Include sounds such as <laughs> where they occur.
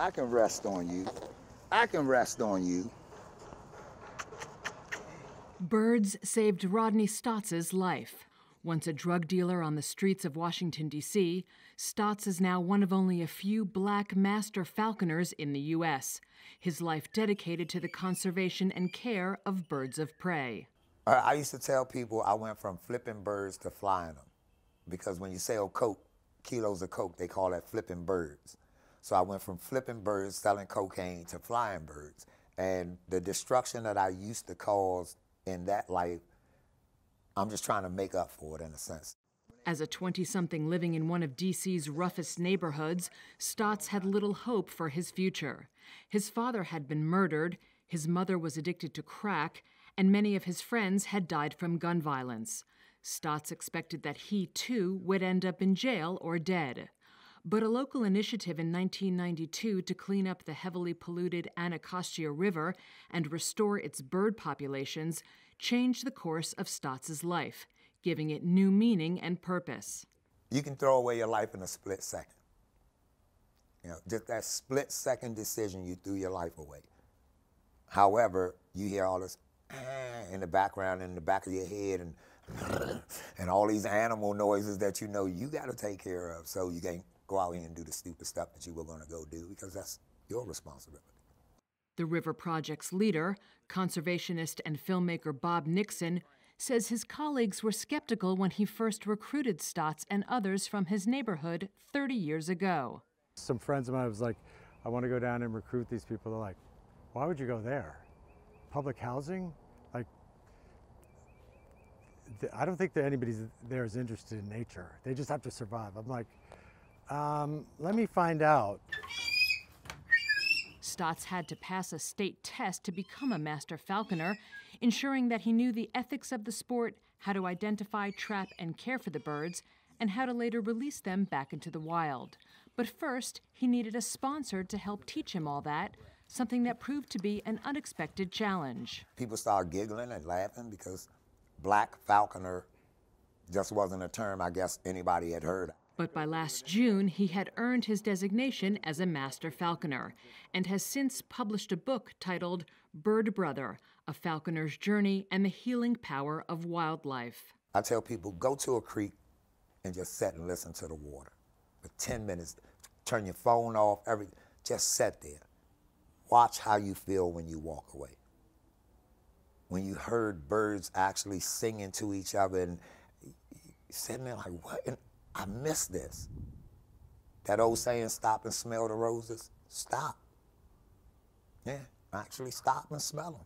I can rest on you. I can rest on you. Birds saved Rodney Stotts' life. Once a drug dealer on the streets of Washington, D.C., Stotts is now one of only a few black master falconers in the U.S., his life dedicated to the conservation and care of birds of prey. Uh, I used to tell people I went from flipping birds to flying them because when you sell coke, kilos of coke, they call that flipping birds. So I went from flipping birds, selling cocaine, to flying birds. And the destruction that I used to cause in that life, I'm just trying to make up for it in a sense. As a 20 something living in one of D.C.'s roughest neighborhoods, Stotts had little hope for his future. His father had been murdered, his mother was addicted to crack, and many of his friends had died from gun violence. Stotts expected that he, too, would end up in jail or dead. But a local initiative in 1992 to clean up the heavily polluted Anacostia River and restore its bird populations changed the course of Stotts's life, giving it new meaning and purpose. You can throw away your life in a split second. You know, just that split second decision, you threw your life away. However, you hear all this ah, in the background, in the back of your head, and <laughs> and all these animal noises that you know you got to take care of. So you can't go out here and do the stupid stuff that you were going to go do because that's your responsibility. The River Project's leader, conservationist and filmmaker Bob Nixon, says his colleagues were skeptical when he first recruited Stotts and others from his neighborhood 30 years ago. Some friends of mine was like, I want to go down and recruit these people. They're like, why would you go there? Public housing? Like, I don't think that anybody there is interested in nature. They just have to survive. I'm like, um, let me find out. Stotts had to pass a state test to become a master falconer, ensuring that he knew the ethics of the sport, how to identify, trap, and care for the birds, and how to later release them back into the wild. But first, he needed a sponsor to help teach him all that, something that proved to be an unexpected challenge. People started giggling and laughing because black falconer just wasn't a term I guess anybody had heard. But by last June, he had earned his designation as a master falconer and has since published a book titled Bird Brother A Falconer's Journey and the Healing Power of Wildlife. I tell people go to a creek and just sit and listen to the water for 10 minutes. Turn your phone off, every, just sit there. Watch how you feel when you walk away. When you heard birds actually singing to each other and sitting there like, what? I miss this. That old saying, stop and smell the roses, stop. Yeah, actually stop and smell them.